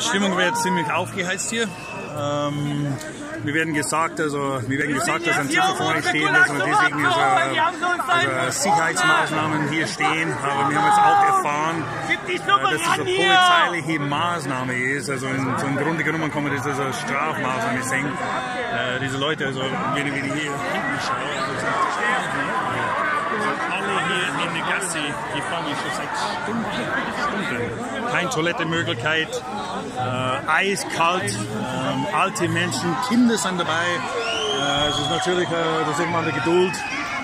Die Stimmung wird ziemlich aufgeheizt hier. Ähm, wir werden gesagt, also wir werden gesagt, dass ein Ziffer vorne stehen ist und deswegen äh, also Sicherheitsmaßnahmen hier stehen. Aber wir haben jetzt auch erfahren, äh, dass es eine polizeiliche Maßnahme ist. Also in, so im Grunde genommen kann man das als Strafmaßnahme sehen. Äh, diese Leute, also wenn ich hier hinten schaue, also alle hier in der Gasse gefangen schon seit Stunden. Stunden. Keine Toilettenmöglichkeit, äh, eiskalt, ähm, alte Menschen, Kinder sind dabei. Äh, es ist natürlich, äh, das ist irgendwann die Geduld.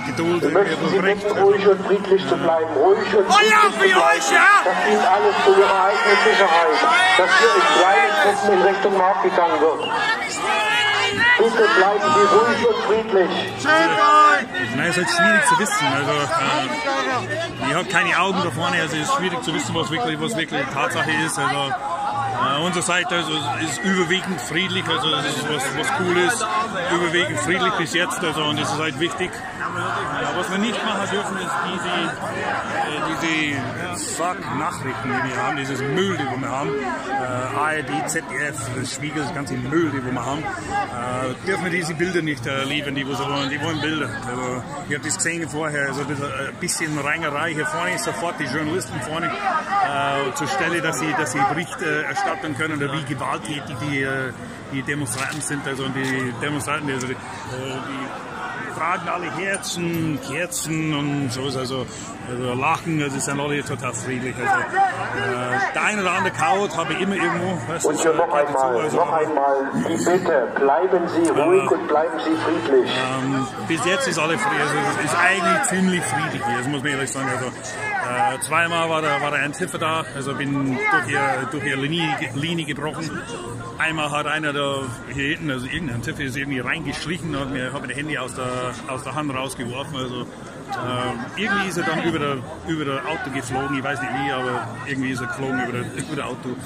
Geduld Wir möchten Sie bitten, ruhig und friedlich zu bleiben. Ruhig und friedlich zu bleiben. Das dient alles zu Ihrer eigenen Sicherheit. Dass hier in kleinen Gruppen in Richtung Markt gegangen wird. Bitte bleiben Sie ruhig und friedlich. Nein, es ist halt schwierig zu wissen. Also, äh, ich habe keine Augen da vorne, also es ist schwierig zu wissen, was wirklich, was wirklich Tatsache ist. Also, äh, unsere Seite also, ist überwiegend friedlich, also das ist was, was cool ist, überwiegend friedlich bis jetzt, also und das ist halt wichtig. Ja, was wir nicht machen dürfen, ist diese, äh, diese Sack-Nachrichten, die wir haben, dieses Müll, die wir haben, äh, ARD, ZDF, Spiegel, das ganze Müll, die wir haben, äh, dürfen wir diese Bilder nicht äh, liefern, die wir so wollen, die wollen Bilder. Also, ich habe das gesehen vorher, also das, äh, ein bisschen Reinerei hier vorne sofort die Journalisten vorne äh, zur Stelle, dass sie, dass sie Bericht erstatten können, oder wie gewalttätig die, äh, die Demonstranten sind, also die Demonstranten, also die, die tragen alle Herzen, Kerzen und so ist also, also lachen, also sind alle total friedlich. Also, äh, der eine oder andere kaut habe ich immer irgendwo. Weißt, Und hier noch einmal, also, noch einmal, die Bitte, bleiben Sie ruhig und bleiben Sie friedlich. ähm, bis jetzt ist alle friedlich, also es ist eigentlich ziemlich friedlich hier, das muss man ehrlich sagen. Also, äh, zweimal war der, war der Antifa da, also bin durch ihre, durch ihre Linie, Linie gebrochen. Einmal hat einer da hier hinten, also irgendein Antifa ist irgendwie reingeschlichen und hat mir, hat mir das Handy aus der, aus der Hand rausgeworfen. Also äh, irgendwie ist er dann über der, über der Auto geflogen, ich weiß nicht wie, aber irgendwie ist er geflogen über der, über der Auto.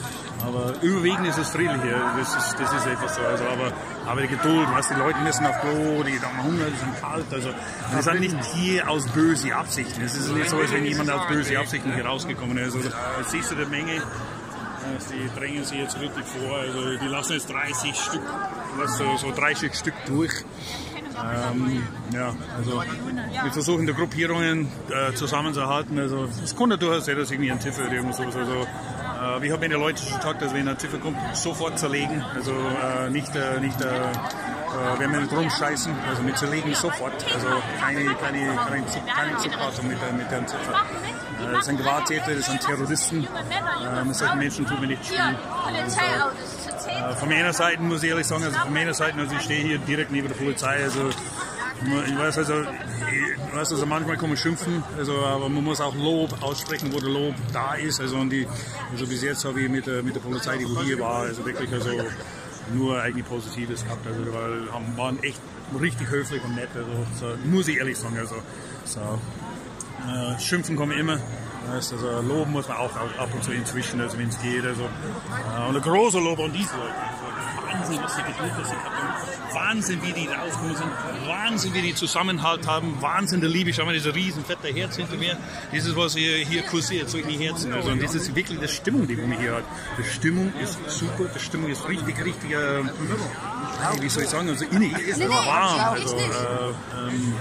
Aber überwiegend ist es friedlich hier, das ist, das ist etwas so. Also, aber, aber die Geduld, weißt, die Leute müssen auf Klo, die haben Hunger, die sind kalt. Also, die sind nicht hier aus böse Absichten. Es ist nicht so, als wenn jemand aus böse Absichten hier rausgekommen ist. Also, siehst du die Menge, äh, die drängen sich jetzt richtig vor. Also, die lassen jetzt 30 Stück, so, so 30 Stück durch. Ähm, ja, also wir versuchen die Gruppierungen äh, zusammenzuhalten. Also es kann durchaus sein, dass irgendwie ein Tiffer oder irgendwas. Also äh, wir haben den Leuten schon gesagt, dass wenn ein Tiffer kommt, sofort zerlegen. Also äh, nicht, äh, nicht äh, äh, wenn wir nicht rumscheißen, also mit zerlegen sofort. Also keine, keine, keine, keine Zugpause mit, mit dem Ziffer. Äh, das sind Gewalttäter, das sind Terroristen. Mit solchen Menschen tun wir nicht spielen. Äh, von meiner Seite muss ich ehrlich sagen, also von meiner Seite, also ich stehe hier direkt neben der Polizei, also ich weiß also, ich weiß also manchmal kann man schimpfen, also, aber man muss auch Lob aussprechen, wo der Lob da ist. Also, und die, also bis jetzt habe ich mit der, mit der Polizei, die hier war, also wirklich also nur eigentlich Positives gehabt. Also haben, waren echt richtig höflich und nett. Also so, muss ich ehrlich sagen. Also so, äh, schimpfen kann man immer. Weißt, also loben muss man auch ab und zu inzwischen, also wenn es geht. Also, äh, und ein großer Lob an diese Leute. Also, Wahnsinn, was sie geduld was sie gehabt haben. Wahnsinn, wie die rausgekommen sind. Wahnsinn, wie die Zusammenhalt haben. Wahnsinn, der Liebe. Schau mal, dieser riesen fette Herz hinter mir. Das ist, was hier, hier kursiert, solche Herzen. Also, und das ist wirklich die Stimmung, die man hier hat. Die Stimmung ist super, die Stimmung ist richtig, richtig, äh, wie soll ich sagen, also innig, warm. Also, äh, ähm,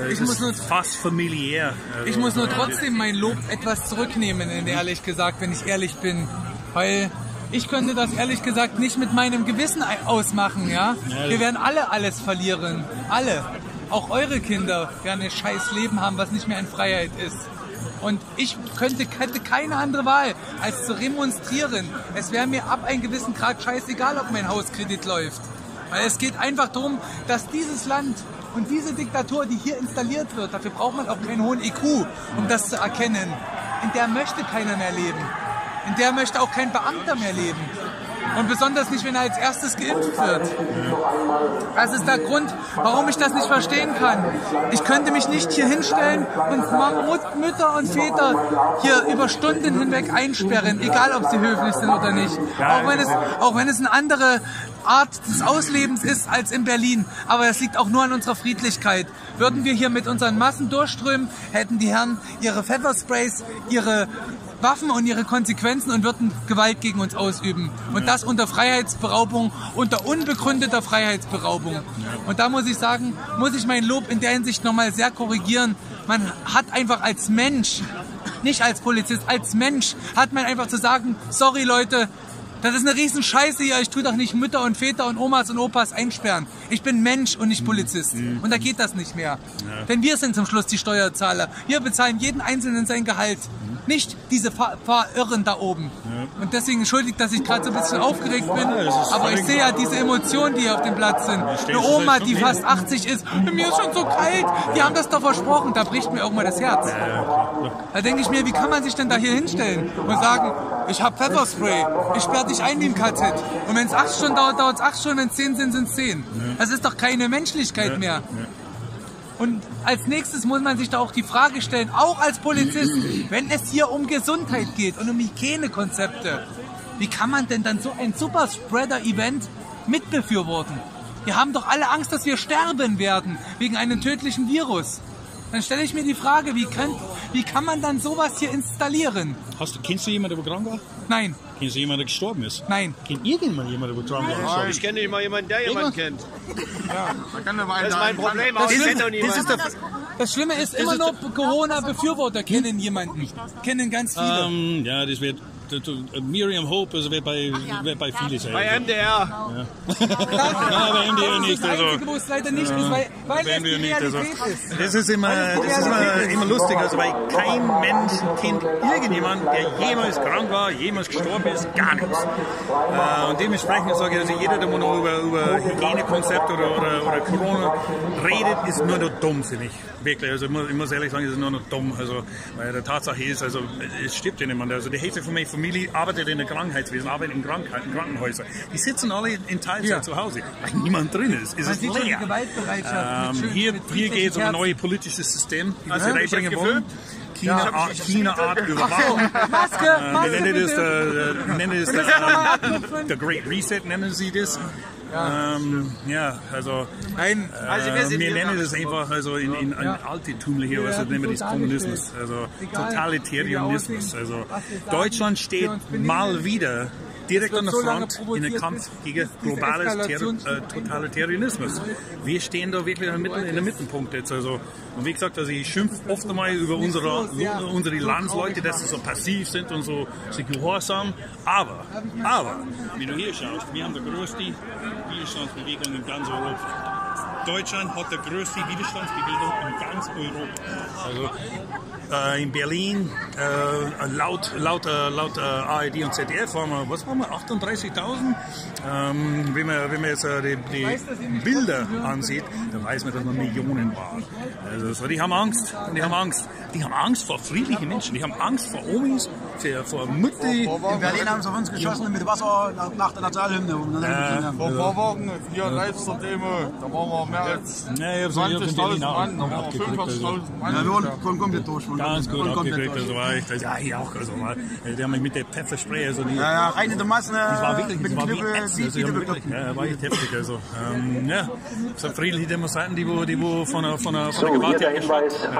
äh, es Ich muss ist nur- fast familiär. Also, Ich muss nur äh, trotzdem mein Lob etwas zurücknehmen, ehrlich gesagt, wenn ich ehrlich bin. Weil ich könnte das ehrlich gesagt nicht mit meinem Gewissen ausmachen, ja? Wir werden alle alles verlieren. Alle. Auch eure Kinder werden ein scheiß Leben haben, was nicht mehr in Freiheit ist. Und ich könnte, hätte keine andere Wahl, als zu demonstrieren. Es wäre mir ab einem gewissen Grad scheißegal, ob mein Hauskredit läuft. Weil es geht einfach darum, dass dieses Land und diese Diktatur, die hier installiert wird, dafür braucht man auch keinen hohen IQ, um das zu erkennen. In der möchte keiner mehr leben. In der möchte auch kein Beamter mehr leben. Und besonders nicht, wenn er als erstes geimpft wird. Das ist der Grund, warum ich das nicht verstehen kann. Ich könnte mich nicht hier hinstellen und Mut- Mütter und Väter hier über Stunden hinweg einsperren, egal ob sie höflich sind oder nicht. Auch wenn es, auch wenn es eine andere Art des Auslebens ist als in Berlin. Aber das liegt auch nur an unserer Friedlichkeit. Würden wir hier mit unseren Massen durchströmen, hätten die Herren ihre Pfeffersprays, ihre Waffen und ihre Konsequenzen und würden Gewalt gegen uns ausüben. Und das unter Freiheitsberaubung, unter unbegründeter Freiheitsberaubung. Und da muss ich sagen, muss ich mein Lob in der Hinsicht nochmal sehr korrigieren. Man hat einfach als Mensch, nicht als Polizist, als Mensch, hat man einfach zu sagen, sorry Leute, das ist eine riesen Scheiße hier. Ich tue doch nicht Mütter und Väter und Omas und Opas einsperren. Ich bin Mensch und nicht Polizist. Und da geht das nicht mehr. Denn wir sind zum Schluss die Steuerzahler. Wir bezahlen jeden Einzelnen sein Gehalt. Nicht diese Fahr Fahrirren da oben. Und deswegen entschuldigt, dass ich gerade so ein bisschen aufgeregt bin. Aber ich sehe ja diese Emotionen, die hier auf dem Platz sind. Eine Oma, die fast 80 ist. Mir ist schon so kalt. Die haben das doch versprochen. Da bricht mir irgendwann das Herz. Da denke ich mir, wie kann man sich denn da hier hinstellen und sagen, ich habe Pfefferspray, ich sperre dich ein wie im KZ. Und wenn es acht Stunden dauert, dauert es acht Stunden, wenn es zehn sind, sind es zehn. Das ist doch keine Menschlichkeit mehr. Und als nächstes muss man sich da auch die Frage stellen, auch als Polizist, wenn es hier um Gesundheit geht und um Hygienekonzepte, wie kann man denn dann so ein Superspreader-Event mitbefürworten? Wir haben doch alle Angst, dass wir sterben werden wegen einem tödlichen Virus. Dann stelle ich mir die Frage, wie kann, wie kann man dann sowas hier installieren? Hast kennst du jemanden, der krank war? Nein, Kennst du jemanden, der gestorben ist? nein. Kennt irgendjemand jemanden, der krank war? Ich kenne nicht mal jemanden, der jemanden kennt. Da kann der Das ist mein Problem, aber Das ich Schlimme, kenne doch das, ist niemanden. das Schlimme ist immer nur Corona-Befürworter kennen jemanden. Kennen ganz viele. Ähm, ja, das wird Miriam Hope, also wird bei, wird bei vielen sein. Bei MDR. Ja, bei MDR das nicht. ist das Also. Einzige, wo es leider nicht ist, weil, weil es die also, Realität ist. das ist immer, das ist immer, immer lustig, also weil kein Mensch kennt irgendjemand, der jemals krank war, jemals gestorben ist, gar nichts. Und dementsprechend sage ich, also jeder, der nur über, über Hygienekonzept oder, oder, oder Corona redet, ist nur noch dumm, finde ich. Wirklich, also ich muss, ich muss ehrlich sagen, ist nur noch dumm. Also, weil der Tatsache ist, also es stirbt ja niemand. Also die Hälfte von meiner Familie arbeitet in der Krankheitswesen, arbeitet in Krankheiten, Krankenhäusern. Die sitzen alle in Teilzeit Ja. zu Hause, weil niemand drin ist. Es Man ist leer. Ähm, hier hier geht es um ein neues politisches System, das reinbringen jetzt wollen. China, Ja. Art, China Art Überwachung. Maske, Äh, Maske wir nennen das, der, nennen das der, der Great Reset, nennen sie das. Ja, ähm, ja also Nein, Also wir äh, sind wir nennen das einfach also in, in ein Ja. altertümlicher, also nennen wir so das Kommunismus, also Egal, Totalitarianismus. Also Deutschland steht mal wieder direkt an der so Front in den Kampf gegen globales äh, Totalitarianismus. Wir stehen da wirklich in der, Mitte, in der Mittelpunkt jetzt. Also, und wie gesagt, also ich schimpfe oft einmal über unsere, unsere Landsleute, dass sie so passiv sind und so, so gehorsam. Aber, aber, wenn du hier schaust, wir haben die größte Widerstandsbewegung in ganz Europa. Deutschland hat die größte Widerstandsbewegung in ganz Europa. Also äh, in Berlin äh, laut, laut, äh, laut äh, ARD und ZDF haben wir, was haben wir, 38.000? Ähm, wenn, man, wenn man jetzt äh, die, die Bilder ansieht, dann weiß man, dass man Millionen waren. Also so, die haben Angst, die haben Angst. Die haben Angst vor friedlichen Menschen, die haben Angst vor Omis, vor, vor Mütter. In Berlin haben sie auf uns geschossen mit Wasser nach, nach der Nationalhymne. haben. Vor ein paar Wochen hier in Leipziger Demo, da waren wir mehr als Ja, ich hab's- ich hab's in Berlin 20.000 auch Mann, waren also. 45.000 Mann. Ja, wir wurden kom- komplett durch. Ganz gut komplett abgekriegt, durch. also war ich, ja, ich auch, also mal, die haben mich mit der Pfefferspray, also die, Ja, ja, rein in der Masse. Das war wirklich, mit das war wie Knüppel, ätzend. wie die bekloppt. ja, war echt heftig. Also, ähm, ja, so friedliche Demonstranten, die wo, die wo von der, von von So, der hier Gewalt der her Hinweis an